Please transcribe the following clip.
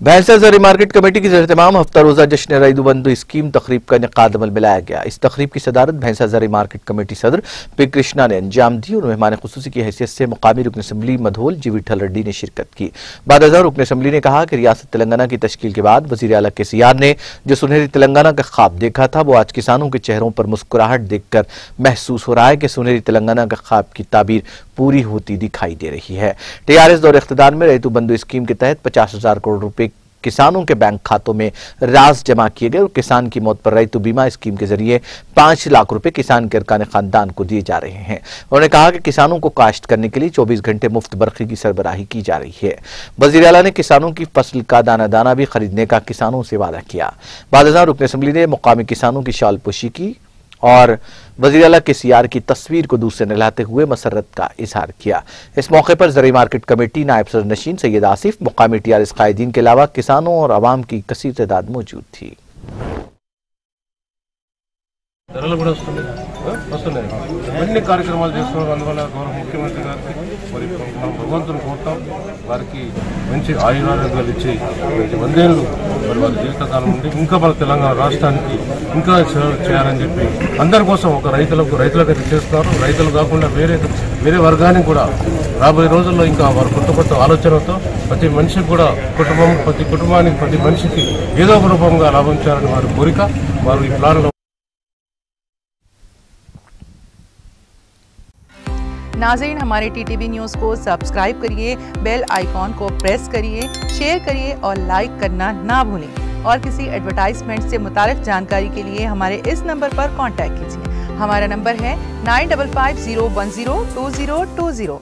بھینسا زرعی market committee کی زیر تمام ہفتہ روزہ جشن ریدو بندو اسکیم تقریب کا انعقاد عمل میں لایا گیا۔ اس تقریب کی صدارت بھینسا زرعی مارکیٹ کمیٹی صدر پی کرشنا نے انجام دی اور مہمان خصوصی کی حیثیت سے مقامی رکن اسمبلی مدھول جی وٹھل ریڈی نے شرکت کی۔ بعد ازاں رکن اسمبلی نے کہا کہ ریاست تلنگانہ کی تشکیل کے بعد وزیر اعلیٰ کے سیار نے جو سنہری تلنگانہ کا خواب دیکھا تھا، وہ آج کسانوں کے چہروں پر مسکراہٹ دیکھ کر محسوس ہو رہا ہے کہ سنہری تلنگانہ کا خواب کی تعبیر پوری ہوتی دکھائی دے رہی ہے۔ ٹی آر ایس دور اقتدار میں ریتو بندو اسکیم کے تحت پچاس ہزار کروڑ روپے کسانوں کے بینک کھاتوں میں راز جمع کیے گئے اور کسان کی موت پر ریتو بیمہ اسکیم کے ذریعے پانچ لاکھ روپے کسان کے ارکان خاندان کو دیے جا رہے ہیں۔ انہوں نے کہا کہ کسانوں کو کاشت کرنے کے لیے چوبیس گھنٹے مفت برقی کی سربراہی کی جا رہی ہے۔ وزیر اعلیٰ نے کسانوں کی فصل کا دانہ دانہ بھی خریدنے کا کسانوں سے وعدہ کیا۔ بعد ازاں رکن اسمبلی نے مقامی کسانوں کی شال پوشی کی اور وزیر اعلیٰ کے سیار کی تصویر کو دور سے نلاتے ہوئے مسرت کا اظہار کیا اس موقع پر زرعی مارکیٹ کمیٹی نائب صدر نشین سید آصف مقامی ٹی آر ایس قائدین کے علاوہ کسانوں اور عوام کی کثیر تعداد موجود تھی ధరలు కూడా వస్తున్నాయి ఆ? వస్తున్నాయి అన్ని కార్యక్రమాలు చేస్తున్నారు అందువల్ల గౌరవ ముఖ్యమంత్రి గారికి మరి మనం భగవంతుని కోరుతాం వారికి మంచి ఆయురారోగ్యాలు ఇచ్చి మంచి వందేళ్ళు మరి వారి జీవితకాలం ఉండి ఇంకా మన తెలంగాణ రాష్ట్రానికి ఇంకా చేయాలని చెప్పి అందరి కోసం ఒక రైతులకు రైతులకు చేస్తారు రైతులు కాకుండా వేరే వేరే వర్గానికి కూడా రాబోయే రోజుల్లో ఇంకా వారు కొత్త కొత్త ఆలోచనలతో ప్రతి మనిషికి కూడా కుటుంబం ప్రతి కుటుంబానికి ప్రతి మనిషికి ఏదో ఒక రూపంగా లాభించాలని వారి కోరిక వారు ఈ ప్లాన్లో ناظرین ہمارے ٹی ٹی وی نیوز کو سبسکرائب کریے بیل آئیکن کو پریس کریے شیئر کریے اور لائک کرنا نہ بھولیں اور کسی ایڈورٹائزمنٹ سے متعلق جانکاری کے لیے ہمارے اس نمبر پر کانٹیکٹ کیجیے۔ ہمارا نمبر ہے nine double five zero one zero two zero two zero.